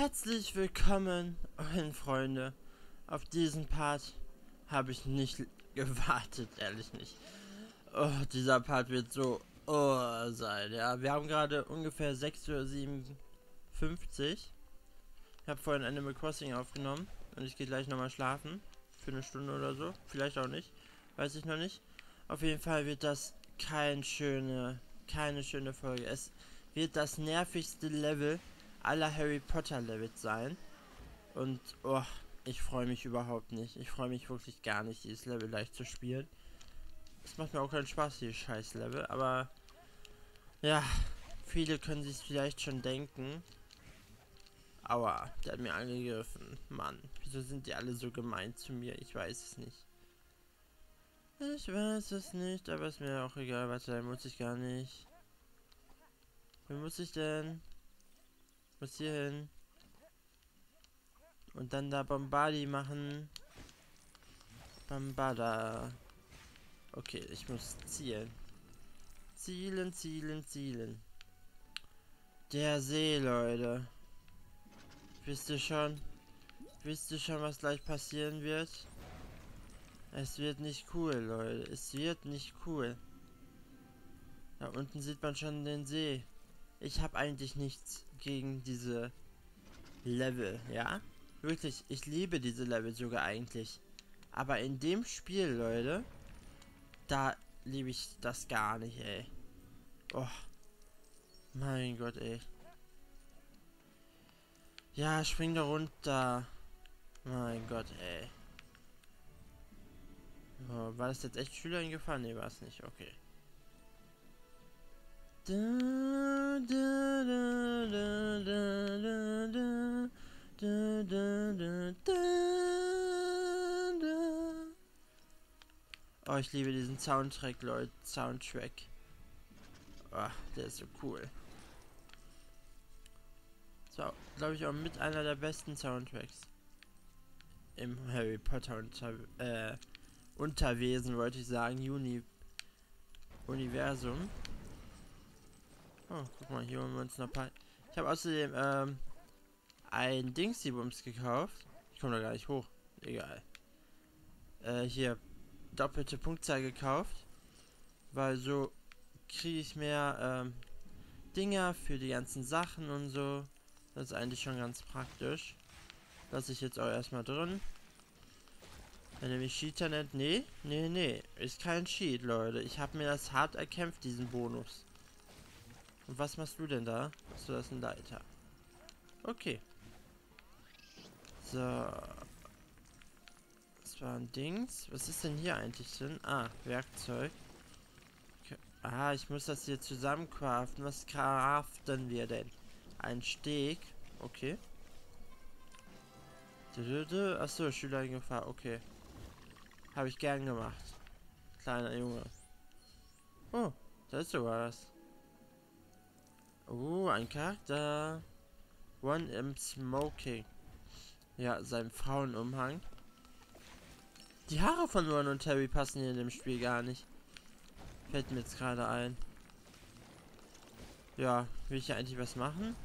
Herzlich willkommen, meine Freunde. Auf diesen Part habe ich nicht gewartet, ehrlich nicht. Oh, dieser Part wird so oh, sein, ja. Wir haben gerade ungefähr 6.57 Uhr. Ich habe vorhin Animal Crossing aufgenommen und ich gehe gleich nochmal schlafen. Für eine Stunde oder so. Vielleicht auch nicht. Weiß ich noch nicht. Auf jeden Fall wird das kein schöne, keine schöne Folge. Es wird das nervigste Level aller Harry Potter Levels sein. Und, oh, ich freue mich überhaupt nicht. Ich freue mich wirklich gar nicht, dieses Level leicht zu spielen. Es macht mir auch keinen Spaß, dieses scheiß Level, aber ja, viele können sich vielleicht schon denken. Aua, der hat mir angegriffen. Mann, wieso sind die alle so gemein zu mir? Ich weiß es nicht. Ich weiß es nicht, aber ist mir auch egal. Warte, muss ich gar nicht. Wie muss ich denn? Muss hier hin. Und dann da Bombardi machen. Bambada. Okay, ich muss zielen. Zielen, zielen, zielen. Der See, Leute. Wisst ihr schon? Wisst ihr schon, was gleich passieren wird? Es wird nicht cool, Leute. Es wird nicht cool. Da unten sieht man schon den See. Ich habe eigentlich nichts gegen diese Level, ja? Wirklich, ich liebe diese Level sogar eigentlich. Aber in dem Spiel, Leute, da liebe ich das gar nicht, ey. Oh. Mein Gott, ey. Ja, spring da runter. Mein Gott, ey. Oh, war das jetzt echt Schüler eingefahren? Ne, war es nicht. Okay. Oh, ich liebe diesen Soundtrack, Leute. Soundtrack. Oh, der ist so cool. So, glaube ich auch mit einer der besten Soundtracks im Harry Potter unter, äh, Unterwesen, wollte ich sagen, Uni Universum. Oh, guck mal, hier holen wir uns noch ein paar. Ich habe außerdem ähm, ein Dingsy-Bums gekauft. Ich komme da gar nicht hoch. Egal. Äh, hier doppelte Punktzahl gekauft. Weil so kriege ich mehr ähm, Dinger für die ganzen Sachen und so. Das ist eigentlich schon ganz praktisch. Lasse ich jetzt auch erstmal drin. Wenn er mich Cheater nennt, nee, nee, nee, ist kein Cheat, Leute. Ich habe mir das hart erkämpft, diesen Bonus. Und was machst du denn da? Achso, das ist ein Leiter. Okay. So. Das war ein Dings. Was ist denn hier eigentlich drin? Ah, Werkzeug. Okay. Ah, ich muss das hier zusammen craften. Was craften wir denn? Ein Steg. Okay. Achso, Schüler in Gefahr. Okay. Habe ich gern gemacht. Kleiner Junge. Oh, da ist sogar was. Oh, ein Charakter. One im Smoking. Ja, sein Frauenumhang. Die Haare von Ron und Terry passen hier in dem Spiel gar nicht. Fällt mir jetzt gerade ein. Ja, will ich ja eigentlich was machen?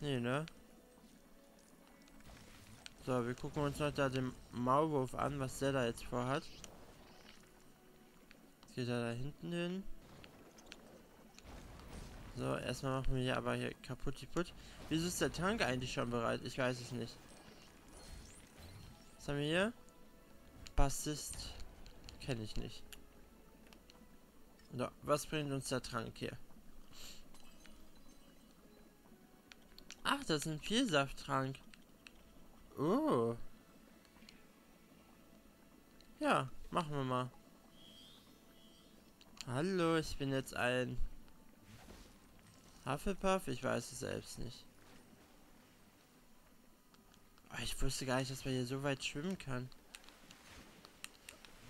Nee, ne? So, wir gucken uns noch da den Maulwurf an, was der da jetzt vorhat. Jetzt geht er da hinten hin. So, erstmal machen wir hier aber hier kaputt, kaputt. Wieso ist der Tank eigentlich schon bereit? Ich weiß es nicht. Was haben wir hier? Bassist. Kenne ich nicht. So, was bringt uns der Trank hier? Ach, das ist ein Vielsafttrank. Oh. Ja, machen wir mal. Hallo, ich bin jetzt ein Hufflepuff? Ich weiß es selbst nicht. Oh, ich wusste gar nicht, dass man hier so weit schwimmen kann.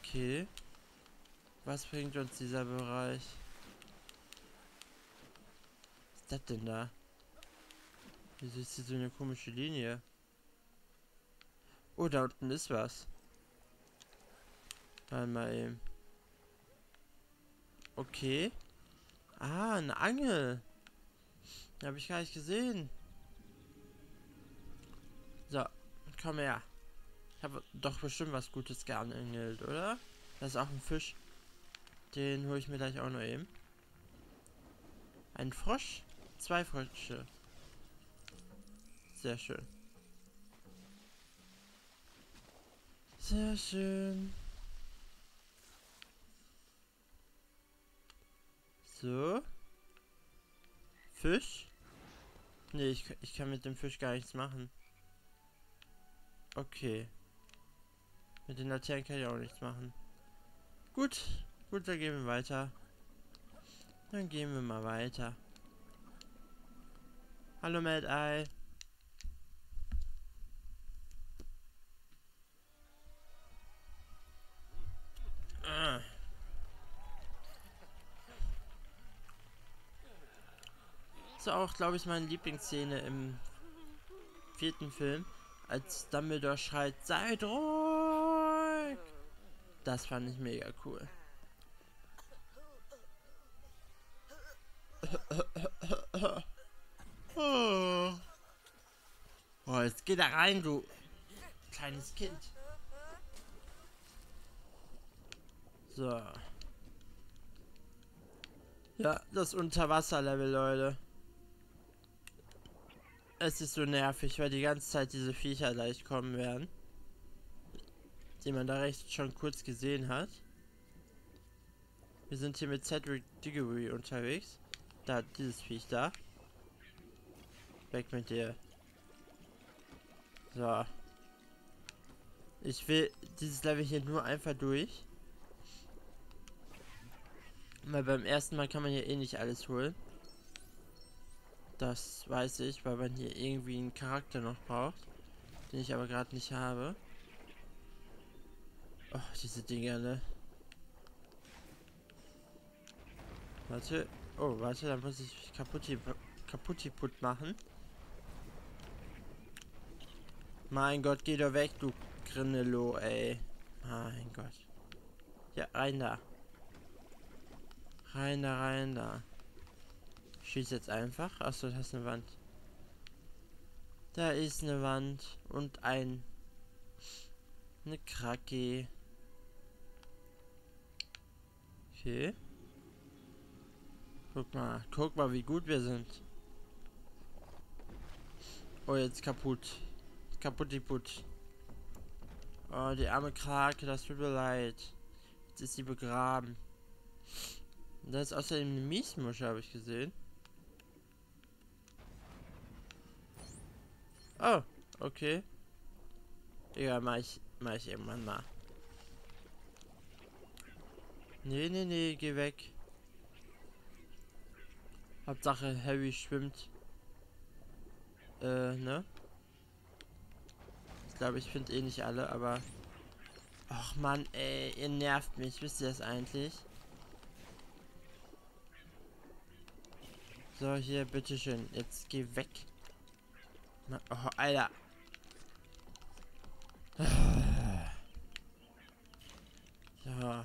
Okay. Was bringt uns dieser Bereich? Was ist das denn da? Wieso ist hier so eine komische Linie? Oh, da unten ist was. Mal eben. Okay. Ah, eine Angel. Habe ich gar nicht gesehen. So, komm her. Ich habe doch bestimmt was Gutes geangelt, oder? Das ist auch ein Fisch. Den hole ich mir gleich auch noch eben. Ein Frosch? Zwei Frösche. Sehr schön. Sehr schön. So. Fisch? Nee, ich, ich kann mit dem Fisch gar nichts machen. Okay. Mit den Laternen kann ich auch nichts machen. Gut. Gut, dann gehen wir weiter. Dann gehen wir mal weiter. Hallo Mad Eye. Ah. Ist auch, glaube ich, meine Lieblingsszene im vierten Film, als Dumbledore schreit, seid ruhig! Das fand ich mega cool. Oh, jetzt geh da rein, du kleines Kind. So. Ja, das Unterwasserlevel, Leute. Es ist so nervig, weil die ganze Zeit diese Viecher gleich kommen werden. Die man da rechts schon kurz gesehen hat. Wir sind hier mit Cedric Diggory unterwegs. Da, dieses Viech da. Weg mit dir. So. Ich will dieses Level hier nur einfach durch. Weil beim ersten Mal kann man hier eh nicht alles holen. Das weiß ich, weil man hier irgendwie einen Charakter noch braucht. Den ich aber gerade nicht habe. Oh, diese Dinger, ne? Warte. Oh, warte, da muss ich kaputti, kaputti put machen. Mein Gott, geh doch weg, du Grinelo, ey. Mein Gott. Ja, rein da. Rein da, rein da. Schieß jetzt einfach. Achso, das ist eine Wand. Da ist eine Wand und ein eine Krake. Okay. Guck mal, guck mal, wie gut wir sind. Oh, jetzt kaputt. Kaputt die Put. Oh, die arme Krake, das tut mir leid. Jetzt ist sie begraben. Da ist außerdem eine Miesmuschel, habe ich gesehen. Oh, okay. Ja, mach ich, mach ich irgendwann mal. Nee, nee, nee, geh weg. Hauptsache Harry schwimmt. Äh, ne? Ich glaube, ich finde eh nicht alle, aber... Ach man, ey, ihr nervt mich. Wisst ihr das eigentlich? So, hier, bitteschön. Jetzt geh weg. Oh, Alter. So.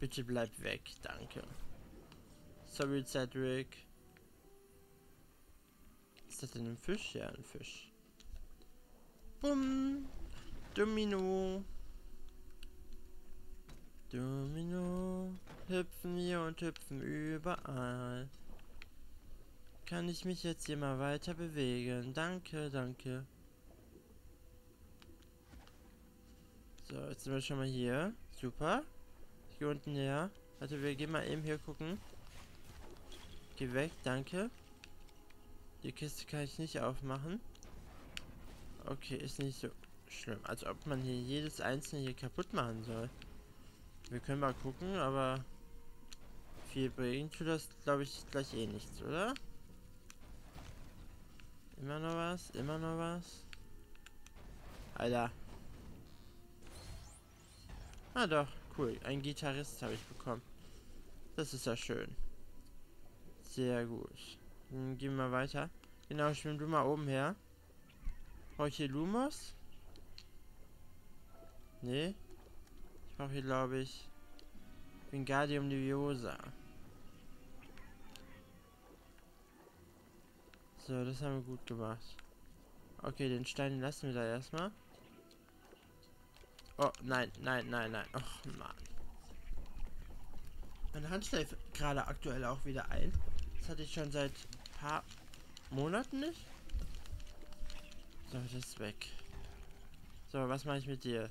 Bitte bleib weg, danke. Sorry, Cedric. Ist das denn ein Fisch? Ja, ein Fisch. Bumm. Domino. Domino. Hüpfen wir und hüpfen überall. Kann ich mich jetzt hier mal weiter bewegen? Danke, danke. So, jetzt sind wir schon mal hier. Super. Hier unten her. Warte, wir gehen mal eben hier gucken. Geh weg, danke. Die Kiste kann ich nicht aufmachen. Okay, ist nicht so schlimm. Als ob man hier jedes einzelne hier kaputt machen soll. Wir können mal gucken, aber viel bringt tut das, glaube ich, gleich eh nichts, oder? Immer noch was? Immer noch was? Alter. Ah doch, cool. Ein Gitarrist habe ich bekommen. Das ist ja schön. Sehr gut. Dann gehen wir weiter. Genau, schwimm du mal oben her. Brauche ich hier Lumos? Nee. Ich brauche hier, glaube ich, Wingardium Leviosa. So, das haben wir gut gemacht. Okay, den Stein lassen wir da erstmal. Oh, nein, nein, nein, nein. Och, Mann. Meine Hand schläft gerade aktuell auch wieder ein. Das hatte ich schon seit paar Monaten nicht. So, das ist weg. So, was mache ich mit dir?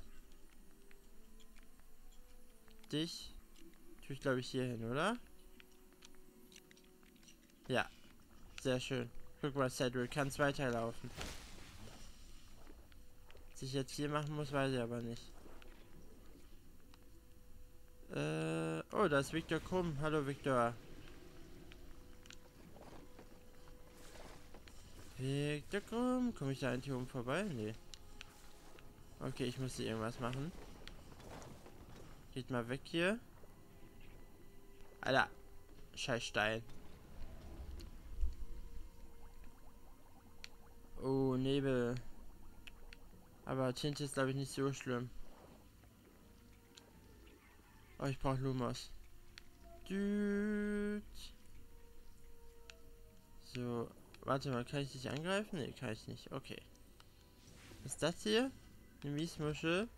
Dich tue ich, glaube ich, hier hin, oder? Ja. Sehr schön. Guck mal, Cedric, kannst weiterlaufen. Was ich jetzt hier machen muss, weiß ich aber nicht. Äh, oh, da ist Victor Krumm. Hallo, Victor. Victor Krumm. Komme ich da eigentlich oben vorbei? Nee. Okay, ich muss hier irgendwas machen. Geht mal weg hier. Alter. Scheiß Stein. Oh, Nebel. Aber Tinte ist, glaube ich, nicht so schlimm. Oh, ich brauche Lumos. Düt. So, warte mal, kann ich dich angreifen? Ne, kann ich nicht. Okay. Was ist das hier? Eine Miesmuschel.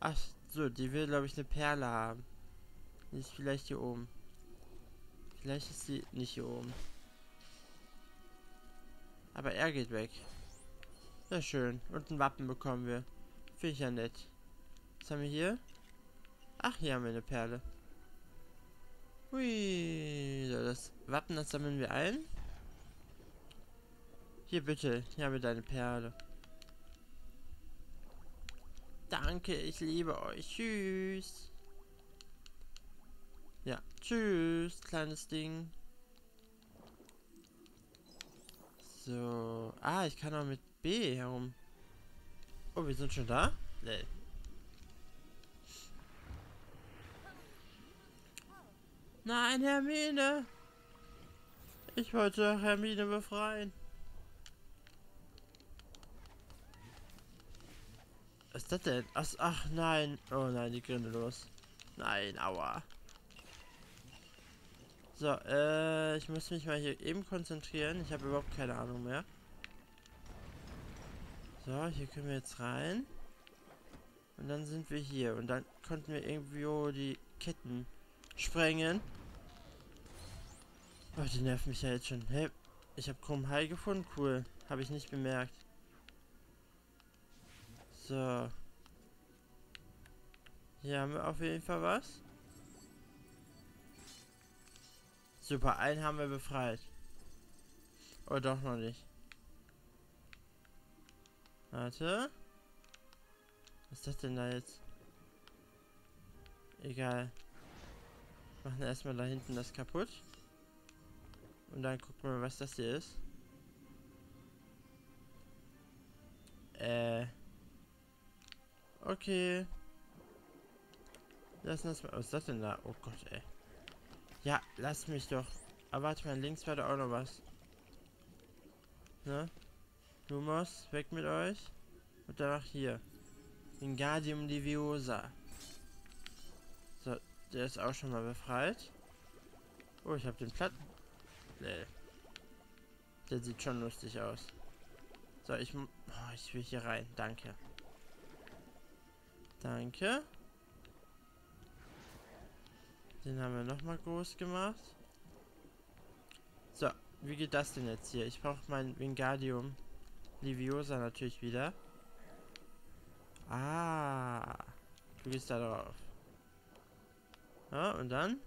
Ach so, die will, glaube ich, eine Perle haben. Die ist vielleicht hier oben. Vielleicht ist sie nicht hier oben. Aber er geht weg. Sehr schön. Und ein Wappen bekommen wir. Finde ich ja nett. Was haben wir hier? Ach, hier haben wir eine Perle. Hui. So, das Wappen, das sammeln wir ein. Hier bitte. Hier haben wir deine Perle. Danke, ich liebe euch. Tschüss. Ja, tschüss, kleines Ding. So. Ah, ich kann auch mit B herum. Oh, wir sind schon da? Nee. Nein, Hermine! Ich wollte Hermine befreien. Was ist das denn? Ach, ach nein. Oh nein, die Gründe los. Nein, aua. So, äh, ich muss mich mal hier eben konzentrieren. Ich habe überhaupt keine Ahnung mehr. So, hier können wir jetzt rein. Und dann sind wir hier. Und dann konnten wir irgendwo die Ketten sprengen. Oh, die nerven mich ja jetzt schon. Hey, ich habe Chrome High gefunden. Cool. Habe ich nicht bemerkt. So. Hier haben wir auf jeden Fall was. Super, einen haben wir befreit. Oh, doch noch nicht. Warte. Was ist das denn da jetzt? Egal. Machen erstmal da hinten das kaputt. Und dann gucken wir, was das hier ist. Äh. Okay. Lass uns mal. Was ist das denn da? Oh Gott, ey. Ja, lass mich doch. Aber warte mal, links war da auch noch was. Ne? Lumos, weg mit euch. Und danach hier. Wingardium Leviosa. So, der ist auch schon mal befreit. Oh, ich habe den Platten. Nee. Der sieht schon lustig aus. So, ich... Oh, ich will hier rein. Danke. Danke. Den haben wir nochmal groß gemacht. So, wie geht das denn jetzt hier? Ich brauche mein Wingardium Liviosa natürlich wieder. Ah. Du gehst da drauf. Ja, und dann?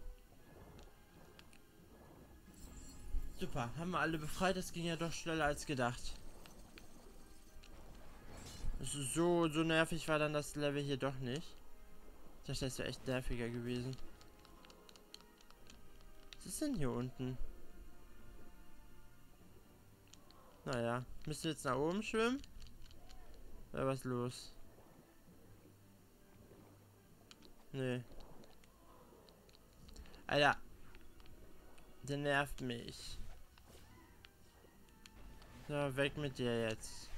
Super, haben wir alle befreit. Das ging ja doch schneller als gedacht. So, so nervig war dann das Level hier doch nicht. Ich dachte, das wäre echt nerviger gewesen. Was ist denn hier unten? Naja, müssen wir jetzt nach oben schwimmen? Oder was los? Nee. Alter. Der nervt mich. So, weg mit dir jetzt.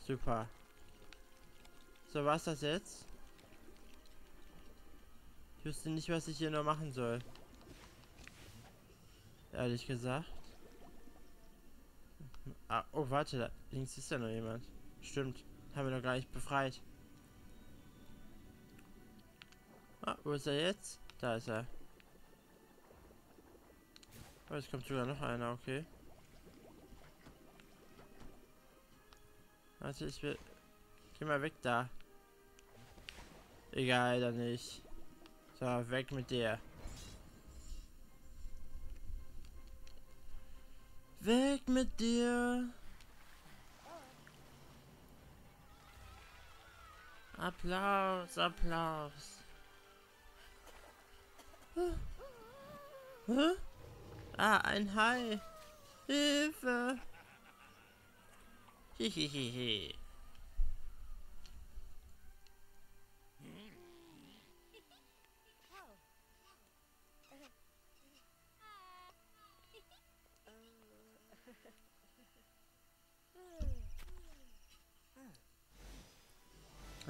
Super. So, was das jetzt? Ich wüsste nicht, was ich hier noch machen soll. Ehrlich gesagt. Ah, oh, warte, da links ist ja noch jemand. Stimmt. Haben wir noch gar nicht befreit. Ah, wo ist er jetzt? Da ist er. Oh, es kommt sogar noch einer, okay. Warte, ich will... Geh mal weg da. Egal, dann nicht. So, weg mit dir. Weg mit dir. Applaus, Applaus. Huh? Ah, ein Hai. Hilfe. Hihihihi.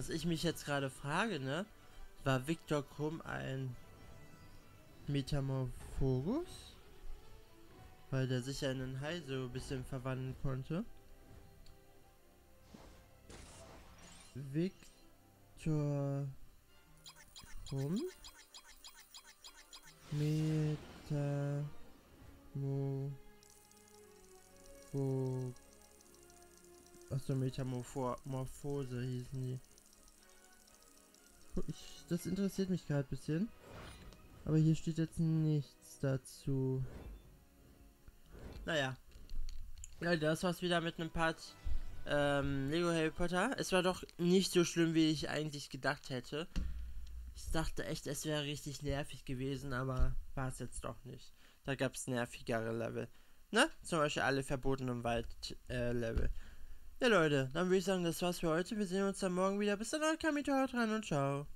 Was ich mich jetzt gerade frage, ne? War Victor Krumm ein Metamorphogus? Weil der sich ja in einen Hai so ein bisschen verwandeln konnte. Victor Krumm? Metamorpho... Achso, Metamorphose hießen die. Das interessiert mich gerade ein bisschen. Aber hier steht jetzt nichts dazu. Naja. Leute, das war's wieder mit einem Part ähm, Lego Harry Potter. Es war doch nicht so schlimm, wie ich eigentlich gedacht hätte. Ich dachte echt, es wäre richtig nervig gewesen, aber war es jetzt doch nicht. Da gab es nervigere Level. Ne? Zum Beispiel alle verbotenen Wald-Level. Äh, ja, Leute, dann würde ich sagen, das war's für heute. Wir sehen uns dann morgen wieder. Bis dann, Kamito, haut rein und ciao.